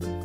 Bye.